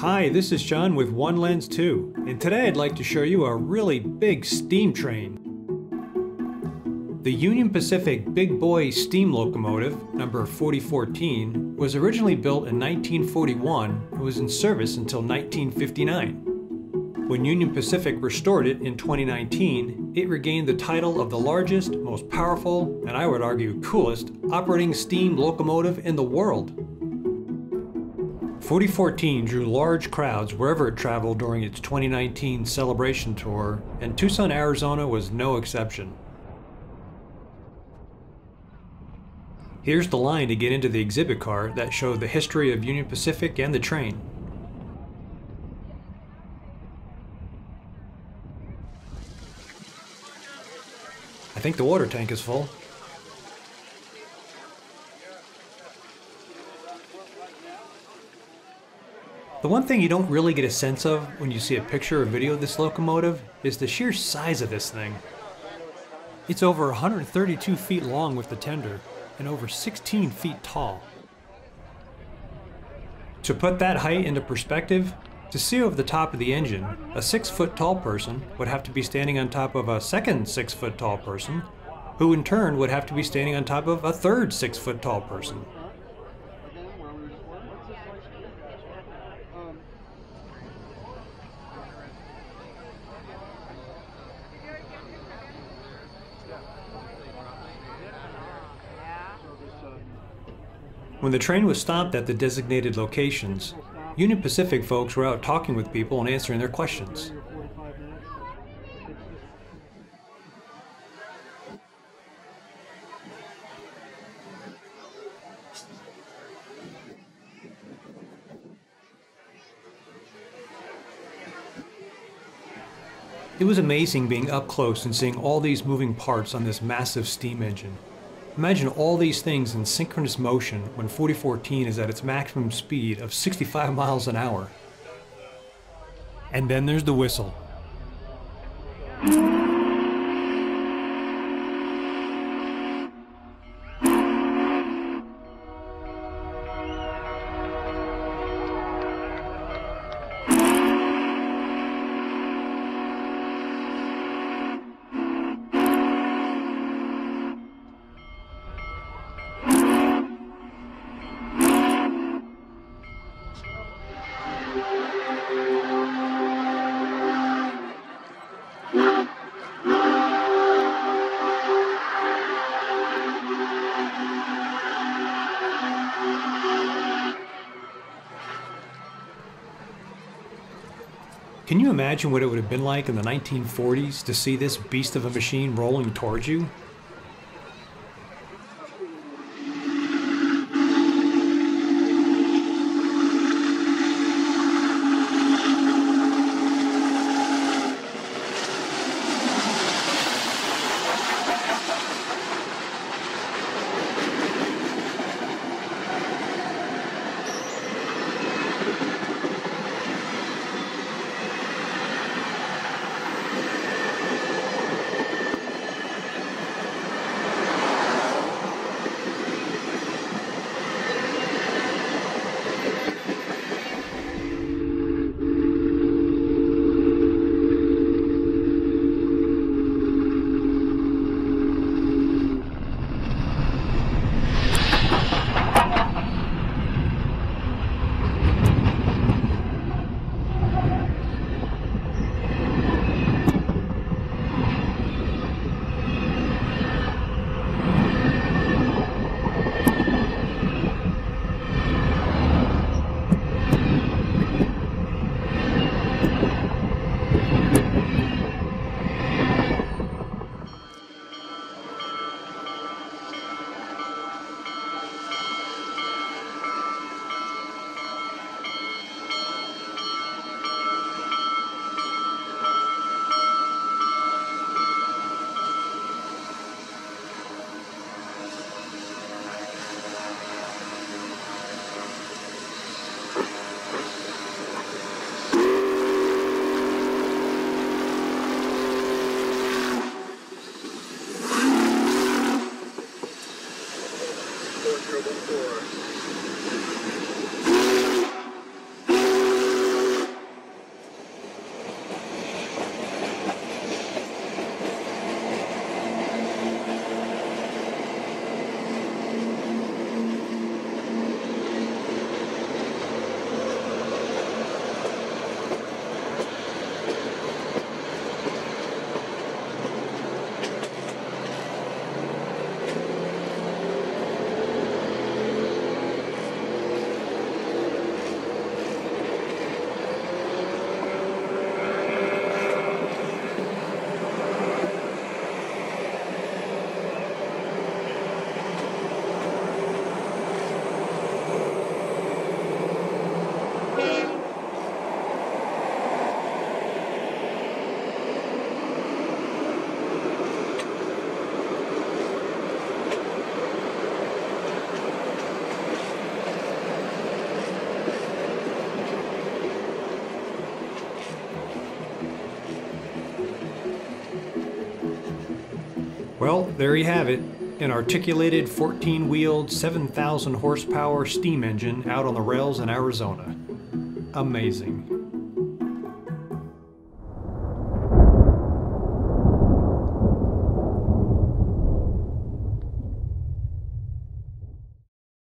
Hi, this is John with One Lens 2, and today I'd like to show you a really big steam train. The Union Pacific Big Boy steam locomotive, number 4014, was originally built in 1941 and was in service until 1959. When Union Pacific restored it in 2019, it regained the title of the largest, most powerful, and I would argue coolest, operating steam locomotive in the world. 4014 drew large crowds wherever it traveled during its 2019 celebration tour, and Tucson, Arizona was no exception. Here's the line to get into the exhibit car that showed the history of Union Pacific and the train. I think the water tank is full. The one thing you don't really get a sense of when you see a picture or video of this locomotive is the sheer size of this thing. It's over 132 feet long with the tender and over 16 feet tall. To put that height into perspective, to see over the top of the engine, a six foot tall person would have to be standing on top of a second six foot tall person, who in turn would have to be standing on top of a third six foot tall person. When the train was stopped at the designated locations, Union Pacific folks were out talking with people and answering their questions. It was amazing being up close and seeing all these moving parts on this massive steam engine. Imagine all these things in synchronous motion when 4014 is at its maximum speed of 65 miles an hour. And then there's the whistle. Can you imagine what it would have been like in the 1940s to see this beast of a machine rolling towards you? Well, there you have it. An articulated 14-wheeled 7,000 horsepower steam engine out on the rails in Arizona. Amazing.